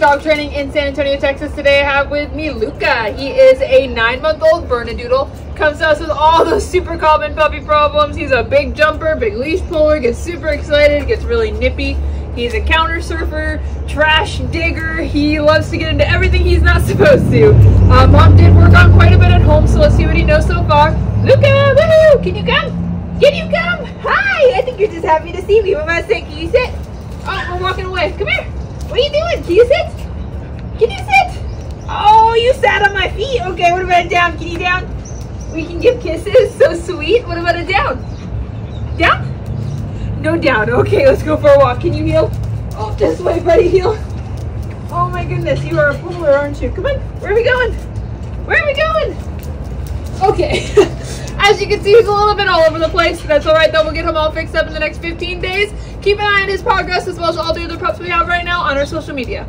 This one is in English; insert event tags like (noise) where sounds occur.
dog training in San Antonio, Texas. Today I have with me Luka. He is a nine-month-old Bernedoodle. Comes to us with all those super common puppy problems. He's a big jumper, big leash puller, gets super excited, gets really nippy. He's a counter surfer, trash digger. He loves to get into everything he's not (laughs) supposed to. Uh, Mom did work on quite a bit at home, so let's see what he knows so far. Luka, woohoo! Can you come? Can you come? Hi! I think you're just happy to see me. What am I saying? Can you sit? Oh, we're walking away. Come here. What are you doing? Can you sit? Can you sit? Oh, you sat on my feet. Okay, what about a down? Can you down? We can give kisses. So sweet. What about a down? Down? No down. Okay, let's go for a walk. Can you heel? Oh, this way, buddy. Heel. Oh my goodness, you are a puller, aren't you? Come on. Where are we going? Where are we going? Okay. (laughs) As you can see, he's a little bit all over the place. That's all right, though. We'll get him all fixed up in the next 15 days. Keep an eye on his progress as well as all the other pups we have right now on our social media.